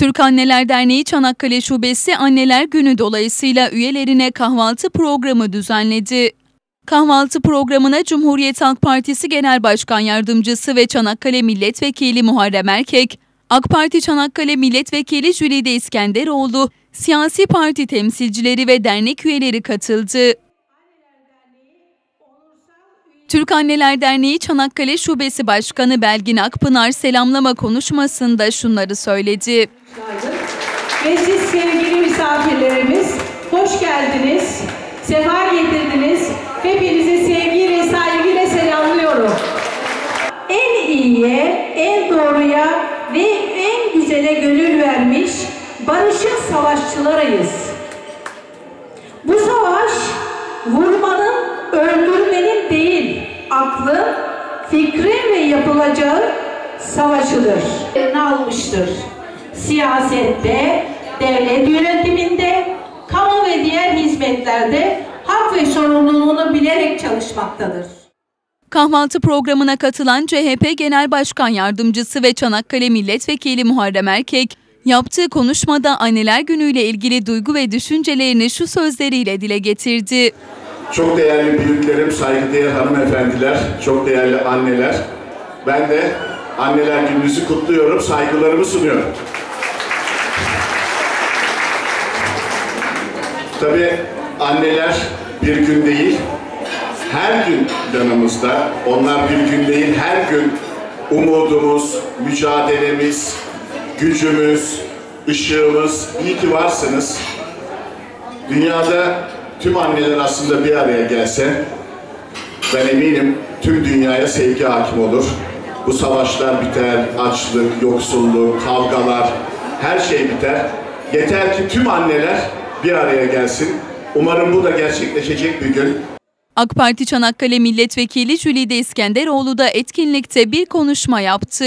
Türk Anneler Derneği Çanakkale Şubesi Anneler Günü dolayısıyla üyelerine kahvaltı programı düzenledi. Kahvaltı programına Cumhuriyet Halk Partisi Genel Başkan Yardımcısı ve Çanakkale Milletvekili Muharrem Erkek, AK Parti Çanakkale Milletvekili Jülide İskenderoğlu, siyasi parti temsilcileri ve dernek üyeleri katıldı. Türk Anneler Derneği Çanakkale Şubesi Başkanı Belgin Akpınar selamlama konuşmasında şunları söyledi. Ve siz sevgili misafirlerimiz hoş geldiniz, sefa getirdiniz. Hepinizi sevgiyle, saygıyla selamlıyorum. En iyiye, en doğruya ve en güzele gönül vermiş barışın savaşçılarıyız. Bu savaş vurmanın, öldürmenin değil, aklın, fikrin ve yapılacağı savaşıdır. Almıştır? Siyasette, devlet yönetiminde, kamu ve diğer hizmetlerde hak ve sorumluluğunu bilerek çalışmaktadır. Kahvaltı programına katılan CHP Genel Başkan Yardımcısı ve Çanakkale Milletvekili Muharrem Erkek, yaptığı konuşmada Anneler Günü ile ilgili duygu ve düşüncelerini şu sözleriyle dile getirdi. Çok değerli büyüklerim, saygıdeğer hanımefendiler, çok değerli anneler. Ben de anneler gününüzü kutluyorum, saygılarımı sunuyorum. Tabii anneler bir gün değil, her gün yanımızda. Onlar bir gün değil, her gün umudumuz, mücadelemiz, gücümüz, ışığımız. İyi ki varsınız. Dünyada tüm anneler aslında bir araya gelse, ben eminim tüm dünyaya sevgi hakim olur. Bu savaşlar biter, açlık, yoksulluk, kavgalar, her şey biter. Yeter ki tüm anneler bir araya gelsin. Umarım bu da gerçekleşecek bir gün. AK Parti Çanakkale Milletvekili Jülide İskenderoğlu da etkinlikte bir konuşma yaptı.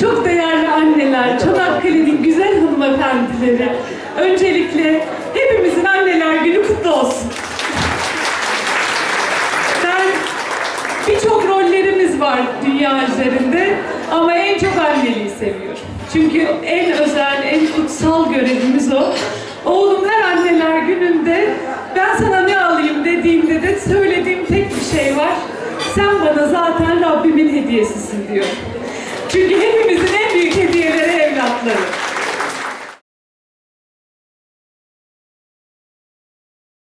Çok değerli anneler, Çanakkale'nin güzel hanımefendileri. Öncelikle var dünya üzerinde ama en çok anneliği seviyorum. Çünkü en özel, en kutsal görevimiz o. Oğlum her anneler gününde ben sana ne alayım dediğimde de söylediğim tek bir şey var. Sen bana zaten Rabbimin hediyesisin diyor.